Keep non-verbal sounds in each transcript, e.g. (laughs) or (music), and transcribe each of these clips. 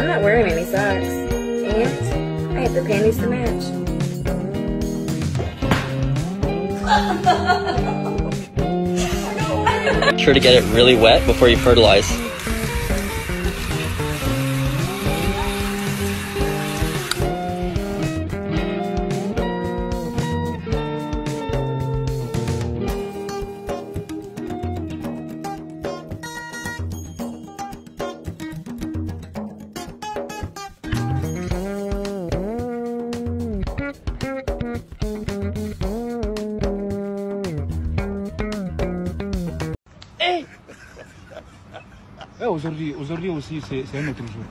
I'm not wearing any socks. And I have the panties to match. Make sure to get it really wet before you fertilize. Eh, aujourd'hui, aujourd'hui aussi, c'est un autre jour.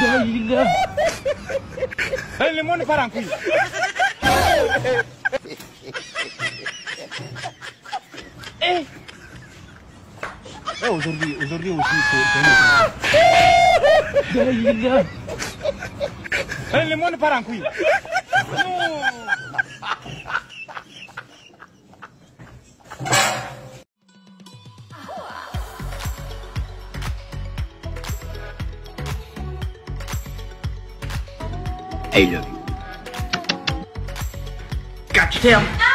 (laughs) Eh, le monde part en couille. (laughs) Eh. Eh, aujourd'hui, aujourd'hui aussi, c'est un autre jour. Eh, le monde part en couille. (laughs) Non. I love you. Got your tail.